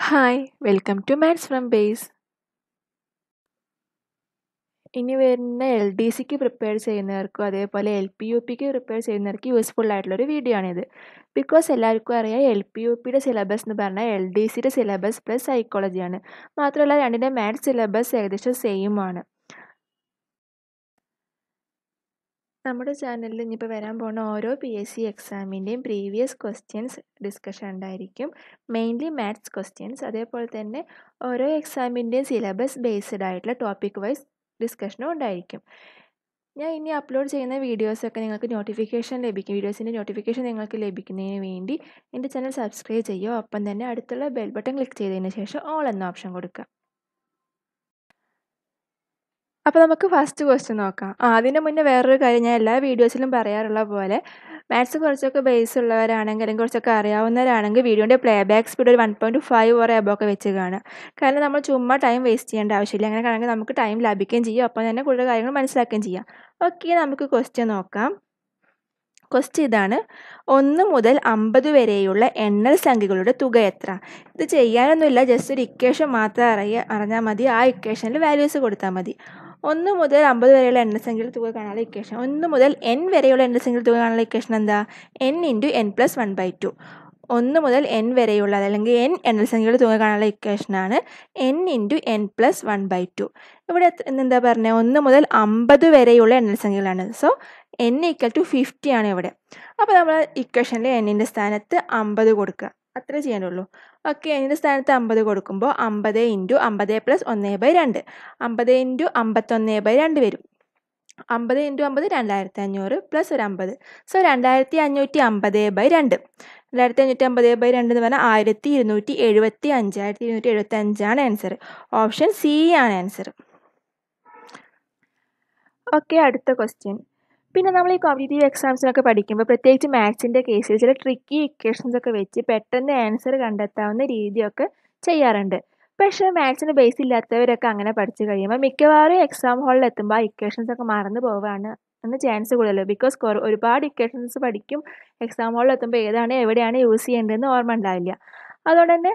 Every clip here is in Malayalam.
Hi welcome to maths from base ഇനി വരുന്ന എൽ ഡി സിക്ക് പ്രിപ്പയർ ചെയ്യുന്നവർക്കും അതേപോലെ എൽ പി യു പിക്ക് പ്രിപ്പയർ ചെയ്യുന്നവർക്ക് യൂസ്ഫുൾ ആയിട്ടുള്ളൊരു വീഡിയോ ആണിത്. ബിക്കോസ് എല്ലാവർക്കും അറിയാം എൽ പി യു പിയുടെ സിലബസ് എന്ന് പറഞ്ഞാൽ എൽ ഡി സിയുടെ സിലബസ് പ്ലസ് സൈക്കോളജിയാണ് മാത്രമല്ല രണ്ടിന്റെ മാത്സ് സിലബസ് ഏകദേശം സെയിം ആണ് നമ്മുടെ ചാനലിൽ ഇനിയിപ്പോൾ വരാൻ പോകുന്ന ഓരോ പി എസ് സി എക്സാമിന്റെയും പ്രീവിയസ് ക്വസ്റ്റ്യൻസ് ഡിസ്കഷൻ ഉണ്ടായിരിക്കും. മെയിൻലി മാത്സ് ക്വസ്റ്റ്യൻസ് അതേപോലെ തന്നെ ഓരോ എക്സാമിന്റെയും സിലബസ് ബേസ്ഡ് ആയിട്ടുള്ള ടോപ്പിക് വൈസ് ഡിസ്കഷനും ഉണ്ടായിരിക്കും. ഞാൻ ഇനി അപ്ലോഡ് ചെയ്യുന്ന വീഡിയോസൊക്കെ നിങ്ങൾക്ക് നോട്ടിഫിക്കേഷൻ ലഭിക്കും. വീഡിയോസിന്റെ നോട്ടിഫിക്കേഷൻ നിങ്ങൾക്ക് ലഭിക്കുന്നതിന് വേണ്ടി എന്റെ ചാനൽ സബ്സ്ക്രൈബ് ചെയ്യുക. ഒപ്പം തന്നെ അടുത്തുള്ള ബെൽ ബട്ടൺ ക്ലിക്ക് ചെയ്തതിന് ശേഷം ഓൾ എന്ന ഓപ്ഷൻ കൊടുക്കുക. അപ്പോൾ നമുക്ക് ഫസ്റ്റ് ക്വസ്റ്റ്യൻ നോക്കാം. ആ അതിന് മുന്നേ വേറൊരു കാര്യം ഞാൻ എല്ലാ വീഡിയോസിലും പറയാറുള്ള പോലെ മാത്സ് കുറച്ചൊക്കെ ബേസ് ഉള്ളവരാണെങ്കിൽ അല്ലെങ്കിൽ കുറച്ചൊക്കെ അറിയാവുന്നവരാണെങ്കിൽ വീഡിയോന്റെ പ്ലേ ബാക്ക് സ്പീഡ് ഒരു വൺ പോയിന്റ് ഫൈവ് ഓർ എബോക്കെ വെച്ച് കാണുക. കാരണം നമ്മൾ ചുമ്മാ ടൈം വേസ്റ്റ് ചെയ്യേണ്ട ആവശ്യമില്ല. അങ്ങനെ ആണെങ്കിൽ നമുക്ക് ടൈം ലാഭിക്കുകയും ചെയ്യും. അപ്പം തന്നെ കൂടുതൽ കാര്യങ്ങൾ മനസ്സിലാക്കുകയും ചെയ്യാം. ഓക്കെ നമുക്ക് ക്വസ്റ്റ്യൻ നോക്കാം. ക്വസ്റ്റ്യൻ ഇതാണ് ഒന്ന് മുതൽ അമ്പത് വരെയുള്ള എണ്ണൽ സംഖ്യകളുടെ തുക എത്ര? ഇത് ചെയ്യാനൊന്നുമില്ല. ജസ്റ്റ് ഒരു ഇക്വേഷൻ മാത്രം അറിയ അറിഞ്ഞാൽ മതി. ആ ഇക്വേഷനിൽ വാല്യൂസ് കൊടുത്താൽ മതി. ഒന്ന് മുതൽ അമ്പത് വരെയുള്ള എണ്ണസംഖ്യയുടെ തുക കാണാനുള്ള ഇക്വേഷൻ ഒന്ന് മുതൽ എൻ വരെയുള്ള എണ്ണസംഖ്യയുടെ തുക കാണാനുള്ള ഇക്വേഷൻ എന്താ? N into N plus one by two ഒന്ന് മുതൽ എൻ വരെയുള്ള അല്ലെങ്കിൽ എൻ എണ്ണസംഖ്യയുടെ തുക കാണാനുള്ള ഇക്വേഷനാണ് N into N plus one by two ഇവിടെ എന്താ പറഞ്ഞത് ഒന്ന് മുതൽ അമ്പത് വരെയുള്ള എണ്ണസംഖ്യകളാണ് so N equal to fifty ആണ് ഇവിടെ. അപ്പോൾ നമ്മൾ ഇക്വേഷനിൽ എന്നിന്റെ സ്ഥാനത്ത് അമ്പത് കൊടുക്കുക. അത്രേ ചെയ്യാനുള്ളൂ. ഓക്കെ അതിന്റെ സ്ഥാനത്ത് അമ്പത് കൊടുക്കുമ്പോൾ അമ്പത് ഇന്റു അമ്പത് പ്ലസ് ഒന്ന് ബൈ രണ്ട്. അമ്പത് ഇന്റു അമ്പത്തൊന്ന് ബൈ രണ്ട് വരും. അമ്പത് ഇന്റു അമ്പത് രണ്ടായിരത്തി അഞ്ഞൂറ് പ്ലസ് ഒരു അമ്പത്. സോ രണ്ടായിരത്തി അഞ്ഞൂറ്റി അമ്പത് ബൈ രണ്ട്. രണ്ടായിരത്തി അഞ്ഞൂറ്റി അമ്പത് ബൈ രണ്ട് എന്ന് പറഞ്ഞാൽ ആയിരത്തി ഇരുന്നൂറ്റി എഴുപത്തി അഞ്ച് ആയിരത്തി ഇരുന്നൂറ്റി എഴുപത്തി അഞ്ചാണ് ആൻസർ ഓപ്ഷൻ സി ആണ് ആൻസർ ഓക്കെ അടുത്ത ക്വസ്റ്റ്യൻ പിന്നെ നമ്മൾ ഈ കോമ്പറ്റേറ്റീവ് എക്സാംസിനൊക്കെ പഠിക്കുമ്പോൾ പ്രത്യേകിച്ച് മാത്സിന്റെ കേസിൽ ചില ട്രിക്കി ഇക്വേഷൻസ് ഒക്കെ വെച്ച് പെട്ടെന്ന് ആൻസർ കണ്ടെത്താവുന്ന രീതിയൊക്കെ ചെയ്യാറുണ്ട്. പക്ഷേ മാത്സിന് ബേസ് ഇല്ലാത്തവരൊക്കെ അങ്ങനെ പഠിച്ചു കഴിയുമ്പോൾ മിക്കവാറും എക്സാം ഹാളിൽ എത്തുമ്പോൾ ആ ഇക്വേഷൻസ് ഒക്കെ മറന്നു പോവാണ് എന്ന് ചാൻസ് കൂടുതലോ. ബിക്കോസ് ഒരുപാട് ഇക്വേഷൻസ് പഠിക്കും എക്സാം ഹാളിൽ എത്തുമ്പോൾ ഏതാണ് എവിടെയാണ് യൂസ് ചെയ്യേണ്ടതെന്ന് ഓർമ്മ ഉണ്ടാവില്ല. അതുകൊണ്ട് തന്നെ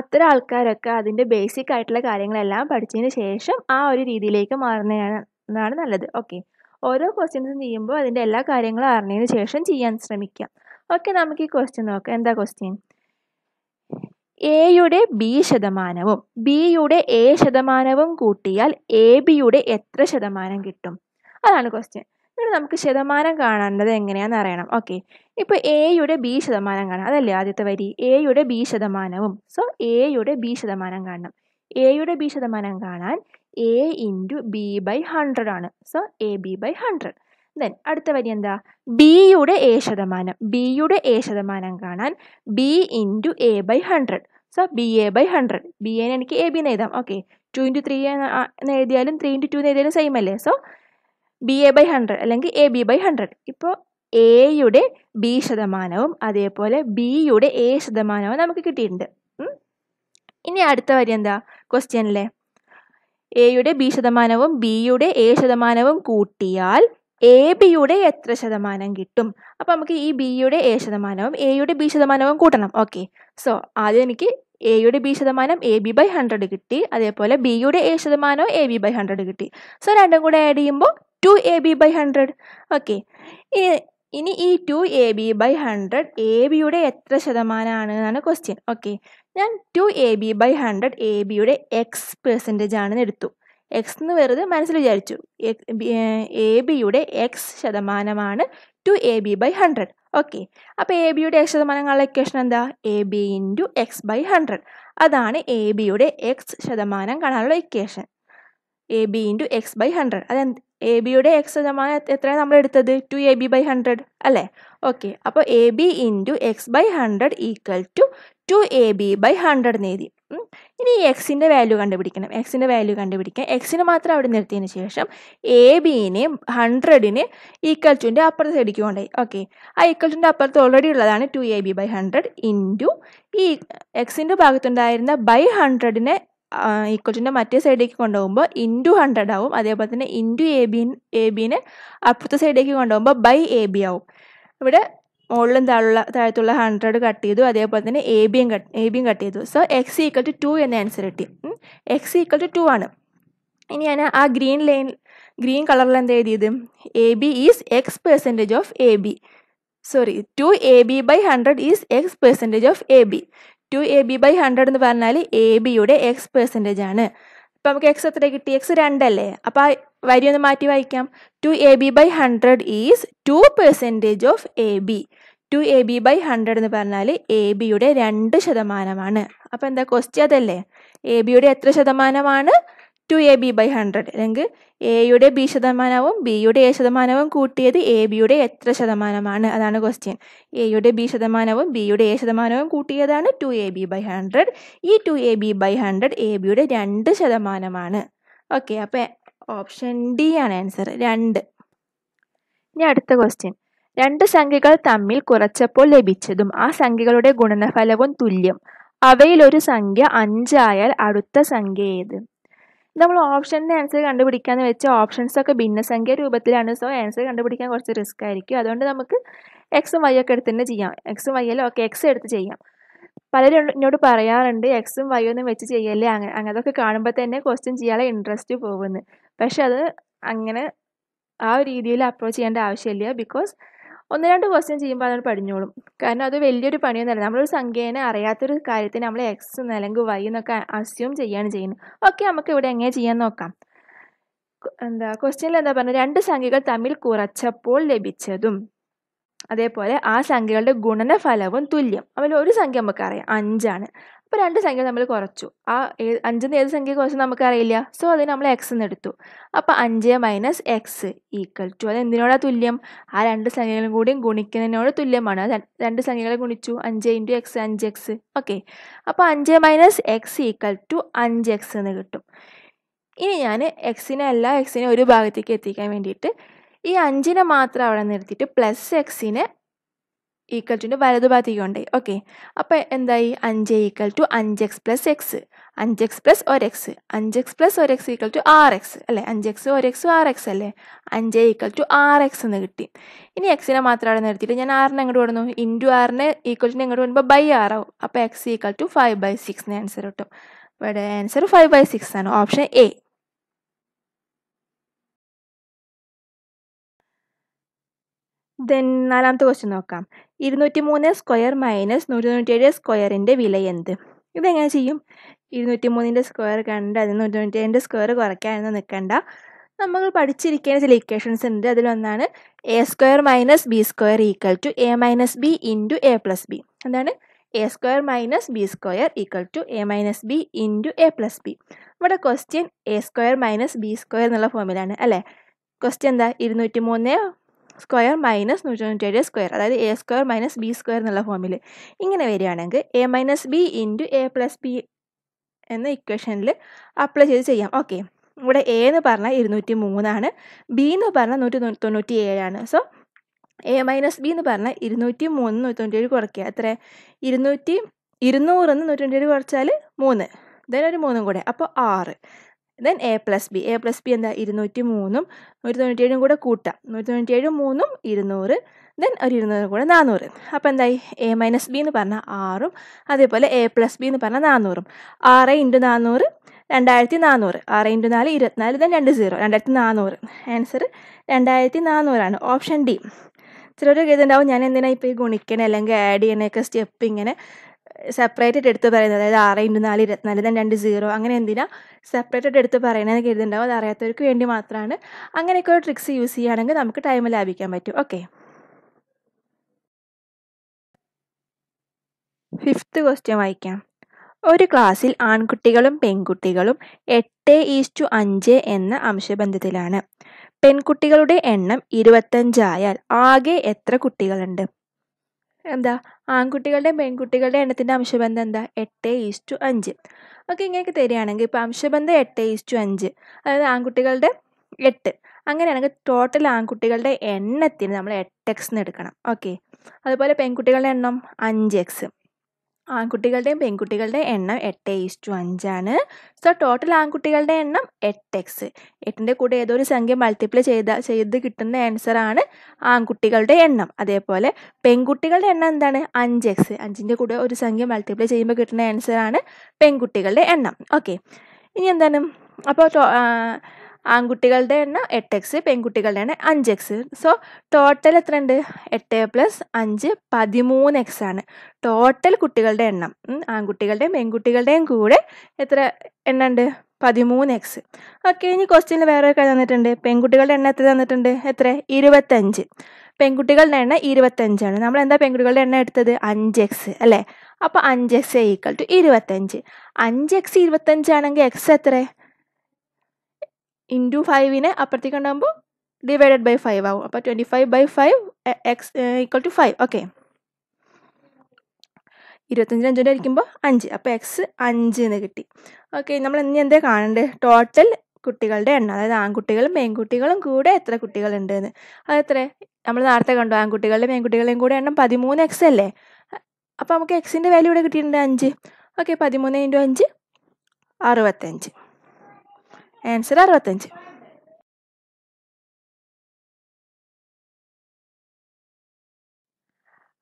അത്തരം ആൾക്കാരൊക്കെ അതിന്റെ ബേസിക് ആയിട്ടുള്ള കാര്യങ്ങളെല്ലാം പഠിച്ചതിന് ശേഷം ആ ഒരു രീതിയിലേക്ക് മാറുന്നതാണ് നല്ലത്. ഓക്കെ ഓരോ ക്വസ്റ്റ്യൻസും ചെയ്യുമ്പോൾ അതിന്റെ എല്ലാ കാര്യങ്ങളും അറിഞ്ഞതിന് ശേഷം ചെയ്യാൻ ശ്രമിക്കുക ഓക്കെ നമുക്ക് ഈ ക്വസ്റ്റ്യൻ നോക്കാം. എന്താ ക്വസ്റ്റ്യൻ എയുടെ ബി ശതമാനവും ബിയുടെ എ ശതമാനവും കൂട്ടിയാൽ എ ബിയുടെ എത്ര ശതമാനം കിട്ടും? അതാണ് ക്വസ്റ്റ്യൻ ഇവിടെ നമുക്ക് ശതമാനം കാണേണ്ടത് എങ്ങനെയാണെന്ന് അറിയണം. ഓക്കെ ഇപ്പോൾ എയുടെ ബി ശതമാനം കാണാം. അതല്ലേ ആദ്യത്തെ വരി? എയുടെ ബി ശതമാനവും. സോ എയുടെ ബി ശതമാനം കാണണം. എയുടെ ബി ശതമാനം കാണാൻ A into B by hundred ആണ്. So A B by hundred then അടുത്ത വരി എന്താ? ബിയുടെ എ ശതമാനം. ബിയുടെ എ ശതമാനം കാണാൻ B into A by hundred so B A by hundred B എനെ എനിക്ക് എ ബി എന്ന് എഴുതാം. ഓക്കെ ടു ഇന്റു ത്രീ എന്ന് എഴുതിയാലും ത്രീ ഇന്റു ടു എന്ന് എഴുതിയാലും സെയിം അല്ലേ? So B A by hundred അല്ലെങ്കിൽ എ ബി ബൈ ഹൺഡ്രഡ് ഇപ്പോൾ എയുടെ ബി ശതമാനവും അതേപോലെ ബിയുടെ എ ശതമാനവും നമുക്ക് കിട്ടിയിട്ടുണ്ട്. ഇനി അടുത്ത വരി എന്താ? ക്വസ്റ്റ്യനിലെ എയുടെ ബി ശതമാനവും ബിയുടെ എ ശതമാനവും കൂട്ടിയാൽ എ ബിയുടെ എത്ര ശതമാനം കിട്ടും? അപ്പോൾ നമുക്ക് ഈ ബിയുടെ എ ശതമാനവും എയുടെ ബി ശതമാനവും കൂട്ടണം. ഓക്കെ സോ ആദ്യം എനിക്ക് എയുടെ ബി ശതമാനം എ ബി ബൈ ഹൺഡ്രഡ് കിട്ടി. അതേപോലെ ബിയുടെ എ ശതമാനവും എ ബി ബൈ ഹൺഡ്രഡ് കിട്ടി. സോ രണ്ടും കൂടെ ആഡ് ചെയ്യുമ്പോൾ two A B by hundred okay ഇനി ഈ two A B by hundred A ബിയുടെ എത്ര ശതമാനമാണ് എന്നാണ് ക്വസ്റ്റ്യൻ ഓക്കെ ഞാൻ two A B by hundred A ബിയുടെ എക്സ് പെർസെന്റേജ് ആണെന്ന് എടുത്തു എക്സ് എന്ന് വെറുതെ മനസ്സിൽ വിചാരിച്ചു എ ബിയുടെ എക്സ് ശതമാനമാണ് two A B by hundred okay അപ്പോൾ എ ബിയുടെ എക്സ് ശതമാനങ്ങളുടെ ഇക്വേഷൻ എന്താ A B into X by hundred അതാണ് എ ബിയുടെ എക്സ് ശതമാനം കാണാനുള്ള equation A B into X by hundred അത് എ ബിയുടെ എക്സ് ശതമാനം എത്രയാണ് നമ്മൾ എടുത്തത്? Two A B by hundred അല്ലേ? ഓക്കെ അപ്പോൾ A B into X by hundred equal to two A B by hundred എന്ന് എഴുതി. ഇനി എക്സിന്റെ വാല്യൂ കണ്ടുപിടിക്കണം. എക്സിന്റെ വാല്യൂ കണ്ടുപിടിക്കാം എക്സിന് മാത്രം അവിടെ നിർത്തിയതിന് ശേഷം എ ബിനെ ഹൺഡ്രഡിന് ഈക്വൽ ടുന്റെ അപ്പുറത്ത് സൈഡിക്ക് കൊണ്ടുപോയി. ഓക്കെ ആ ഈക്വൽ ടുന്റെ അപ്പുറത്ത് ഓൾറെഡി ഉള്ളതാണ് two A B by hundred into ഈ എക്സിന്റെ ഭാഗത്തുണ്ടായിരുന്ന ബൈ ഹൺഡ്രഡിനെ ഈക്വൽ ടുന്റെ മറ്റേ സൈഡിലേക്ക് കൊണ്ടുപോകുമ്പോൾ ഇന്റു ഹൺഡ്രഡ് ആവും. അതേപോലെ തന്നെ ഇന്റു എ ബി എ ബിനെ അപ്പുറത്തെ സൈഡിലേക്ക് കൊണ്ടുപോകുമ്പോൾ ബൈ എ ബി ആവും. ഇവിടെ മുകളിലും താഴുള്ള താഴത്തുള്ള ഹൺഡ്രഡ് കട്ട് ചെയ്തു. അതേപോലെ തന്നെ എ ബിയും കട്ട് എ ബിയും കട്ട് ചെയ്തു. So X equal to two എന്ന ആൻസർ കിട്ടി. എക്സ് ഈക്വൽ ടു ടു ആണ്. ഇനി ഞാൻ ആ ഗ്രീൻ ലൈൻ ഗ്രീൻ കളറിൽ എന്താ എഴുതിയത്? A B is X percentage of A B sorry two A B by hundred is X percentage of A B two A B by hundred എന്ന് പറഞ്ഞാൽ എ ബിയുടെ എക്സ് പെർസെന്റേജ് ആണ്. അപ്പം നമുക്ക് എക്സ് എത്ര കിട്ടി? എക്സ് രണ്ടല്ലേ? അപ്പോൾ ആ വരി ഒന്ന് മാറ്റി വായിക്കാം. Two A B by hundred is two percentage of A B two A B by hundred എന്ന് പറഞ്ഞാൽ എ ബിയുടെ രണ്ട് ശതമാനമാണ്. അപ്പോൾ എന്താ ക്വസ്റ്റ്യൻ അതല്ലേ? എ ബിയുടെ എത്ര ശതമാനമാണ്? Two A B by hundred അല്ലെങ്കിൽ എയുടെ ബി ശതമാനവും ബിയുടെ എ ശതമാനവും കൂട്ടിയത് എ ബിയുടെ എത്ര ശതമാനമാണ്? അതാണ് ക്വസ്റ്റ്യൻ എയുടെ ബി ശതമാനവും ബിയുടെ എ ശതമാനവും കൂട്ടിയതാണ് two A B by hundred ഈ two A B by hundred A ബിയുടെ രണ്ട് ശതമാനമാണ്. ഓക്കെ അപ്പോൾ ഓപ്ഷൻ ഡി ആണ് ആൻസർ രണ്ട്. ഇനി അടുത്ത ക്വസ്റ്റ്യൻ രണ്ട് സംഖ്യകൾ തമ്മിൽ കുറച്ചപ്പോൾ ലഭിച്ചതും ആ സംഖ്യകളുടെ ഗുണനഫലവും തുല്യം. അവയിൽ ഒരു സംഖ്യ അഞ്ചായാൽ അടുത്ത സംഖ്യ ഏത്? നമ്മൾ ഓപ്ഷന്റെ ആൻസർ കണ്ടുപിടിക്കാന്ന് വെച്ചാൽ ഓപ്ഷൻസൊക്കെ ഭിന്നസംഖ്യ രൂപത്തിലാണ്. സോ ആൻസർ കണ്ടുപിടിക്കാൻ കുറച്ച് റിസ്ക് ആയിരിക്കും. അതുകൊണ്ട് നമുക്ക് എക്സും വൈ ഒക്കെ എടുത്ത് തന്നെ ചെയ്യാം. എക്സും വൈ അല്ല? ഓക്കെ എക്സ് എടുത്ത് ചെയ്യാം. പലരും എന്നോട് പറയാറുണ്ട് എക്സും വൈ ഒന്നും വെച്ച് ചെയ്യല്ലേ? അങ്ങനെ അങ്ങനതൊക്കെ കാണുമ്പോൾ തന്നെ ക്വസ്റ്റ്യൻ ചെയ്യാനുള്ള ഇൻട്രസ്റ്റ് പോകുന്നു. പക്ഷെ അത് അങ്ങനെ ആ ഒരു രീതിയിൽ അപ്രോച്ച് ചെയ്യേണ്ട ആവശ്യമില്ല. ബിക്കോസ് ഒന്ന് രണ്ട് ക്വസ്റ്റ്യൻ ചെയ്യുമ്പോൾ അതിനോട് പഠിഞ്ഞോളും കാരണം അത് വലിയൊരു പണിയൊന്നുമല്ല നമ്മളൊരു സംഖ്യേനെ അറിയാത്തൊരു കാര്യത്തിന് നമ്മൾ എക്സ് അല്ലെങ്കിൽ വൈ എന്നൊക്കെ അസ്യൂം ചെയ്യാണ് ചെയ്യുന്നത്. ഓക്കെ നമുക്ക് ഇവിടെ എങ്ങനെ ചെയ്യാൻ നോക്കാം. എന്താ ക്വസ്റ്റ്യനിൽ എന്താ പറഞ്ഞത്? രണ്ട് സംഖ്യകൾ തമ്മിൽ കുറച്ചപ്പോൾ ലഭിച്ചതും. അതേപോലെ ആ സംഖ്യകളുടെ ഗുണനഫലവും തുല്യം. അതിൽ ഒരു സംഖ്യ നമുക്കറിയാം. അഞ്ചാണ്. അപ്പോൾ രണ്ട് സംഖ്യ നമ്മൾ കുറച്ചു. ആ അഞ്ചെന്ന് ഏത് സംഖ്യ കുറച്ച് നമുക്കറിയില്ല. സോ അതിന് നമ്മൾ എക്സ് എന്ന് എടുത്തു. അപ്പോൾ അഞ്ച് മൈനസ് എക്സ് ഈക്വൽ ടു അത് എന്തിനോടാ തുല്യം? ആ രണ്ട് സംഖ്യകളും കൂടിയും ഗുണിക്കുന്നതിനോട് തുല്യമാണ്. രണ്ട് സംഖ്യകളെ ഗുണിച്ചു. അഞ്ച് ഇന്റു എക്സ് അഞ്ച് എക്സ് ഓക്കെ അപ്പോൾ അഞ്ച് മൈനസ് എക്സ് ഈക്വൽ ടു അഞ്ച് എക്സ് എന്ന് കിട്ടും. ഇനി ഞാൻ എക്സിനെ അല്ല എക്സിനെ ഒരു ഭാഗത്തേക്ക് എത്തിക്കാൻ വേണ്ടിയിട്ട് ഈ അഞ്ചിനെ മാത്രം അവിടെ നിർത്തിയിട്ട് പ്ലസ് എക്സിനെ ഈക്വൽ ടുന്റെ വലതുഭാഗത്തേക്ക് കൊണ്ടുപോയി ഓക്കെ അപ്പോൾ എന്തായി? അഞ്ച് ഈക്വൽ ടു അഞ്ച് എക്സ് പ്ലസ് എക്സ് അഞ്ച് എക്സ് പ്ലസ് ഒരു എക്സ് അഞ്ച് എക്സ് പ്ലസ് ഒരു എക്സ് ഈക്വൽ ടു ആറ് എക്സ് അല്ലേ? അഞ്ച് എക്സ് ഒരു എക്സ് ആറ് എക്സ് അല്ലേ? അഞ്ച് ഈക്വൽ ടു ആറ് എക്സ് എന്ന് കിട്ടി. ഇനി എക്സിനെ മാത്രം അവിടെ നിർത്തിയിട്ട് ഞാൻ ആറിനെ എങ്ങോട്ട് കൊടുന്നു ഇന്റു ആറിനെ ഈക്വൽ ടു എങ്ങോട്ട് വരുമ്പോൾ ബൈ ആറാവും അപ്പോൾ X equal to five by six എന്ന് ആൻസർ കിട്ടും. ഇവിടെ ആൻസർ ഫൈവ് ബൈ സിക്സ് ആണ്. ഓപ്ഷൻ എ ദെൻ നാലാമത്തെ ക്വസ്റ്റ്യൻ നോക്കാം. ഇരുന്നൂറ്റി മൂന്ന് സ്ക്വയർ മൈനസ് നൂറ്റി തൊണ്ണൂറ്റേഴ് സ്ക്വയറിന്റെ വില എന്ത്? ഇതെങ്ങനെ ചെയ്യും? ഇരുന്നൂറ്റി മൂന്നിന്റെ സ്ക്വയർ കണ്ട് അതിൽ നൂറ്റി തൊണ്ണൂറ്റേഴിന്റെ സ്ക്വയർ കുറയ്ക്കാനൊന്നും നിൽക്കണ്ട നമ്മൾ പഠിച്ചിരിക്കേണ്ട ചില ഇക്വേഷൻസ് ഉണ്ട്. അതിലൊന്നാണ് A square minus B square equal to A minus B into A plus B എന്താണ്? A square minus B square equal to A minus B into A plus B ഇവിടെ question A square minus B square എന്നുള്ള ഫോമിലാണ് അല്ലേ? ക്വസ്റ്റ്യൻ എന്താ? ഇരുന്നൂറ്റി മൂന്ന് സ്ക്വയർ മൈനസ് നൂറ്റി തൊണ്ണൂറ്റേഴ് സ്ക്വയർ അതായത് A square minus B square എന്നുള്ള ഫോമിൽ ഇങ്ങനെ വരികയാണെങ്കിൽ A minus B into A plus B എന്ന ഇക്വേഷനിൽ അപ്ലൈ ചെയ്ത് ചെയ്യാം. ഓക്കെ ഇവിടെ എ എന്ന് പറഞ്ഞാൽ ഇരുന്നൂറ്റി മൂന്നാണ് ബി എന്ന് പറഞ്ഞാൽ നൂറ്റി തൊണ്ണൂറ്റി ഏഴാണ് സോ എ മൈനസ് ബി എന്ന് പറഞ്ഞാൽ ഇരുന്നൂറ്റി മൂന്ന് നൂറ്റി തൊണ്ണൂറ്റേഴ് കുറയ്ക്കുക. എത്ര ഇരുന്നൂറ്റി ഇരുന്നൂറിന്ന് നൂറ്റി തൊണ്ണൂറ്റേഴ് കുറച്ചാൽ മൂന്ന്. ഒരു മൂന്നും കൂടെ. അപ്പോൾ ആറ്. Then A plus B A plus B എന്താ? ഇരുന്നൂറ്റി മൂന്നും നൂറ്റി തൊണ്ണൂറ്റേഴും കൂടെ കൂട്ടാം. നൂറ്റി തൊണ്ണൂറ്റേഴ് മൂന്നും ഇരുന്നൂറ്. ദെൻ ഒരു ഇരുന്നൂറ് കൂടെ നാനൂറ് അപ്പോൾ എന്തായി? എ മൈനസ് ബി എന്ന് പറഞ്ഞാൽ ആറും അതേപോലെ എ പ്ലസ് ബി എന്ന് പറഞ്ഞാൽ നാനൂറും ആറ് ഇന്റു നാനൂറ് രണ്ടായിരത്തി നാനൂറ് ആറ് ഇന്റു നാല് ഇരുപത്തിനാല് ദെൻ രണ്ട് സീറോ. രണ്ടായിരത്തി നാനൂറ് ആൻസർ രണ്ടായിരത്തി നാനൂറാണ് ഓപ്ഷൻ ഡി ചിലർ ഇതുണ്ടാവും ഞാൻ എന്തിനാണ് ഇപ്പോൾ ഈ ഗുണിക്കണേ? അല്ലെങ്കിൽ ആഡ് ചെയ്യണേക്കെ സ്റ്റെപ്പ് ഇങ്ങനെ സെപ്പറേറ്റഡ് എടുത്ത് പറയുന്നത്. അതായത് ആറ് ഇന്റു നാല് ഇരുപത്തിനാല് ദെൻ രണ്ട് സീറോ. അങ്ങനെ എന്തിനാ സെപ്പറേറ്റഡ് എടുത്ത് പറയണമെന്ന് കരുതുന്നുണ്ടാവും അത് അറിയാത്തവർക്ക് വേണ്ടി മാത്രമാണ് അങ്ങനെയൊക്കെ ഒരു ട്രിക്സ് യൂസ് ചെയ്യുകയാണെങ്കിൽ നമുക്ക് ടൈം ലാഭിക്കാൻ പറ്റും. ഓക്കെ ഫിഫ്ത്ത് ക്വസ്റ്റ്യൻ വായിക്കാം. ഒരു ക്ലാസ്സിൽ ആൺകുട്ടികളും പെൺകുട്ടികളും എട്ട് ഈസ്റ്റു അഞ്ച് എന്ന അംശബന്ധത്തിലാണ്. പെൺകുട്ടികളുടെ എണ്ണം ഇരുപത്തഞ്ചായാൽ ആകെ എത്ര കുട്ടികളുണ്ട്? എന്താ? ആൺകുട്ടികളുടെയും പെൺകുട്ടികളുടെ എണ്ണത്തിന്റെ അംശബന്ധം എന്താ? എട്ട് ഈസ്റ്റു അഞ്ച്. ഓക്കെ ഇങ്ങനെയൊക്കെ തരികയാണെങ്കിൽ ഇപ്പോൾ അംശബന്ധം എട്ട് ഈസ്റ്റു അഞ്ച് അതായത് ആൺകുട്ടികളുടെ എട്ട്. അങ്ങനെയാണെങ്കിൽ ടോട്ടൽ ആൺകുട്ടികളുടെ എണ്ണത്തിന് നമ്മൾ എട്ട് എക്സ് എന്ന് എടുക്കണം. ഓക്കെ അതുപോലെ പെൺകുട്ടികളുടെ എണ്ണം അഞ്ച് എക്സ് ആൺകുട്ടികളുടെയും പെൺകുട്ടികളുടെയും എണ്ണം എട്ട് ഈസ്റ്റു അഞ്ചാണ്. സോ ടോട്ടൽ ആൺകുട്ടികളുടെ എണ്ണം എട്ട് എക്സ് എട്ടിന്റെ കൂടെ ഏതോ ഒരു സംഖ്യ മൾട്ടിപ്ലൈ ചെയ്ത ചെയ്ത് കിട്ടുന്ന ആൻസറാണ് ആൺകുട്ടികളുടെ എണ്ണം. അതേപോലെ പെൺകുട്ടികളുടെ എണ്ണം എന്താണ്? അഞ്ച് എക്സ് അഞ്ചിന്റെ കൂടെ ഒരു സംഖ്യ മൾട്ടിപ്ലൈ ചെയ്യുമ്പോൾ കിട്ടുന്ന ആൻസറാണ് പെൺകുട്ടികളുടെ എണ്ണം. ഓക്കെ ഇനി എന്താണ്? അപ്പോൾ ആൺകുട്ടികളുടെ എണ്ണം എട്ട് എക്സ് പെൺകുട്ടികളുടെ എണ്ണം അഞ്ച് എക്സ് സോ ടോട്ടൽ എത്ര ഉണ്ട് എട്ട് പ്ലസ് അഞ്ച് പതിമൂന്ന് എക്സ് ആണ്. ടോട്ടൽ കുട്ടികളുടെ എണ്ണം ആൺകുട്ടികളുടെയും പെൺകുട്ടികളുടെയും കൂടെ എത്ര എണ്ണം ഉണ്ട്? പതിമൂന്ന് എക്സ് ഓക്കെ ഇനി ക്വസ്റ്റ്യനിൽ വേറെ ഒക്കെ തന്നിട്ടുണ്ട്. പെൺകുട്ടികളുടെ എണ്ണം എത്ര തന്നിട്ടുണ്ട്? എത്ര? ഇരുപത്തഞ്ച്. പെൺകുട്ടികളുടെ എണ്ണം ഇരുപത്തഞ്ചാണ് നമ്മൾ എന്താ പെൺകുട്ടികളുടെ എണ്ണം എടുത്തത്? അഞ്ച് എക്സ് അല്ലേ? അപ്പോൾ അഞ്ച് എക്സ് ഈക്വൽ ടു ഇരുപത്തഞ്ച്. അഞ്ച് എക്സ് ഇരുപത്തഞ്ചാണെങ്കിൽ എക്സ് എത്ര? ഇന്റു ഫൈവിനെ അപ്പുറത്തേക്ക് ഉണ്ടാകുമ്പോൾ ഡിവൈഡഡ് ബൈ ഫൈവ് ആവും. അപ്പോൾ twenty five by five X equal to five okay ഇരുപത്തഞ്ചിന് അഞ്ചോടെ ആയിരിക്കുമ്പോൾ അഞ്ച്. അപ്പോൾ എക്സ് അഞ്ച് എന്ന് കിട്ടി. ഓക്കെ നമ്മൾ ഇനി എന്താ കാണേണ്ടത് ടോട്ടൽ കുട്ടികളുടെ എണ്ണം. അതായത് ആൺകുട്ടികളും പെൺകുട്ടികളും കൂടെ എത്ര കുട്ടികളുണ്ട് എന്ന് അത് എത്ര നമ്മൾ നേരത്തെ കണ്ടു ആൺകുട്ടികളുടെയും പെൺകുട്ടികളുടെയും കൂടെ എണ്ണം പതിമൂന്ന് എക്സ് അല്ലേ? അപ്പോൾ നമുക്ക് എക്സിന്റെ വാല്യൂ ഇവിടെ കിട്ടിയിട്ടുണ്ട് അഞ്ച്. ഓക്കെ പതിമൂന്ന് ഇന്റു അഞ്ച് അറുപത്തഞ്ച് ആൻസർ അറുപത്തഞ്ച്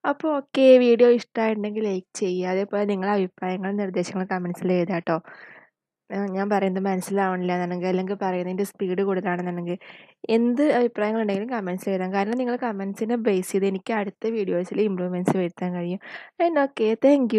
അപ്പോൾ ഓക്കെ വീഡിയോ ഇഷ്ടമായിട്ടുണ്ടെങ്കിൽ ലൈക്ക് ചെയ്യുക. അതേപോലെ നിങ്ങളുടെ അഭിപ്രായങ്ങളും നിർദ്ദേശങ്ങളും കമൻസിൽ എഴുതുക കേട്ടോ ഞാൻ പറയുന്നത് മനസ്സിലാവണില്ല എന്നുണ്ടെങ്കിൽ അല്ലെങ്കിൽ പറയുന്നതിന്റെ സ്പീഡ് കൂടുതലാണെന്നുണ്ടെങ്കിൽ എന്ത് അഭിപ്രായങ്ങളുണ്ടെങ്കിലും കമൻസിൽ എഴുതാം. കാരണം നിങ്ങൾ കമൻസിനെ ബേസ് ചെയ്ത് എനിക്ക് അടുത്ത വീഡിയോസിൽ ഇമ്പ്രൂവ്മെന്റ്സ് വരുത്താൻ കഴിയും. And okay thank